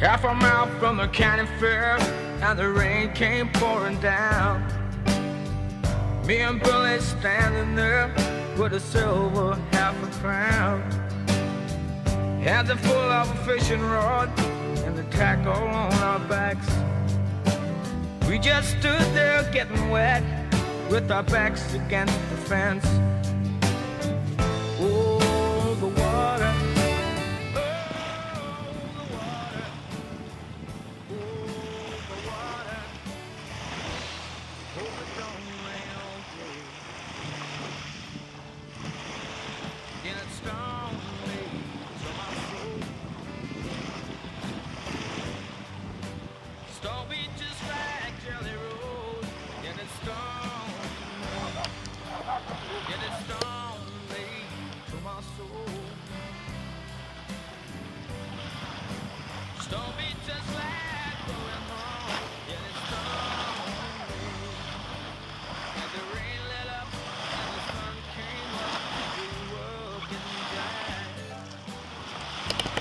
Half a mile from the county fair, and the rain came pouring down. Me and Billy standing there with a silver half a crown. Hands are full of a fishing rod and the tackle on our backs. We just stood there getting wet with our backs against the fence. Like going home. And it storms me. And the rain up and the sun came up. We.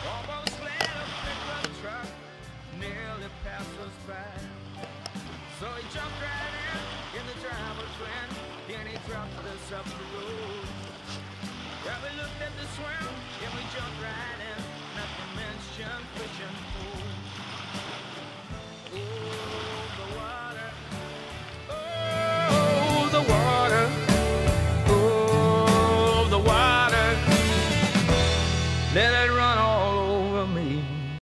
Almost a pickup truck nearly us by. So he jumped right in in the driver's van, and he dropped us up the road. Let it run all